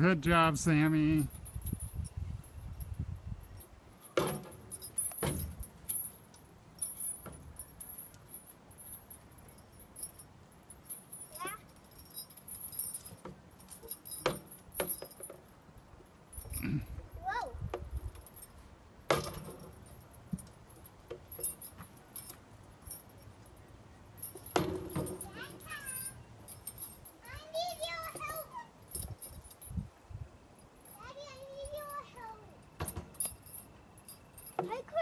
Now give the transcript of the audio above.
Good job, Sammy. I. I